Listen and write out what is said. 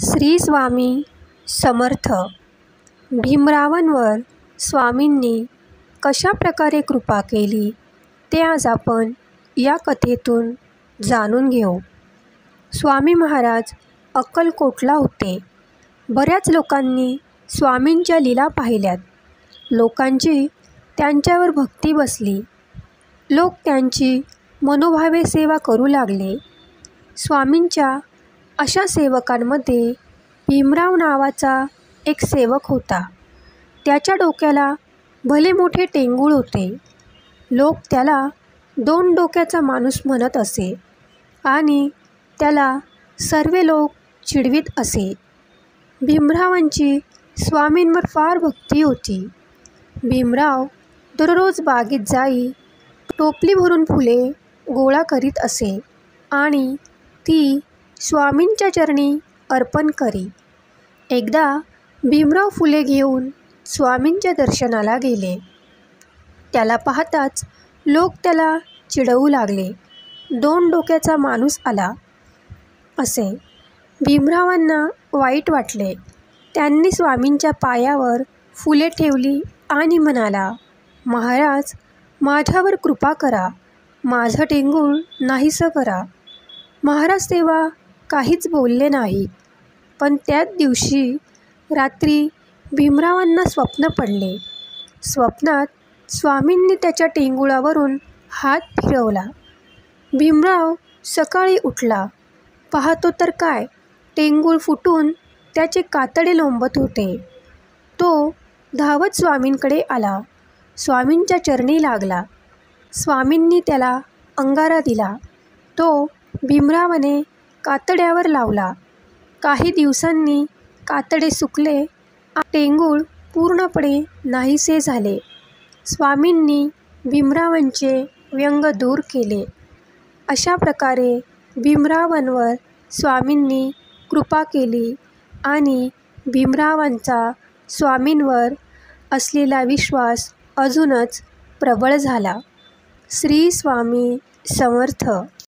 श्री स्वामी समर्थ. भीमरावांवर स्वामींनी कशा प्रकारे कृपा केली ते आज आपण या कथेतून जाणून घेऊ. स्वामी महाराज अक्कलकोटला होते. बऱ्याच लोकांनी स्वामींच्या लीला पाहिल्यात. लोकांची त्यांच्यावर भक्ती बसली. लोक त्यांची मनोभावे सेवा करू लागले. स्वामींच्या अशा सेवकांमध्ये भीमराव नावाचा एक सेवक होता. त्याच्या डोक्याला भले मोठे टेंगूळ होते लोक त्याला दोन डोक्याचा माणूस म्हणत असे आणि त्याला सर्व लोक चिडवीत असे. भीमरावांची स्वामींवर फार भक्ती होती. भीमराव दररोज बागेत जाई टोपली भरून फुले गोळा करीत असे आणि ती स्वामींच्या चरणी अर्पण करी. एकदा भीमराव फुले घेऊन स्वामींच्या दर्शनाला गेले. त्याला पाहताच लोक त्याला चिडवू लागले. दोन डोक्याचा माणूस आला. असे भीमरावांना वाईट वाटले. त्यांनी स्वामींच्या पायावर फुले ठेवली आणि म्हणाला महाराज माझ्यावर कृपा करा. माझं टेंगूळ नाहीसं करा. महाराज तेव्हा काहीच बोलले नाहीत पण त्याच दिवशी रात्री भीमरावांना स्वप्न पडले. स्वप्नात स्वामींनी त्याच्या टेंगुळावरून हात फिरवला. भीमराव सकाळी उठला. पाहतो तर काय टेंगूळ फुटून त्याचे कातडे लोंबत होते. तो धावत स्वामींकडे आला. स्वामींच्या चरणी लागला. स्वामींनी त्याला अंगारा दिला. तो भीमरावाने कातड्यावर लावला. काही दिवसांनी कातडे सुकले टेंगूळ पूर्णपणे नाहीसे झाले. स्वामींनी भीमरावांचे व्यंग दूर केले. अशा प्रकारे भीमरावांवर स्वामींनी कृपा केली आणि भीमरावांचा स्वामींवर असलेला विश्वास अजूनच प्रबळ झाला. श्री स्वामी समर्थ.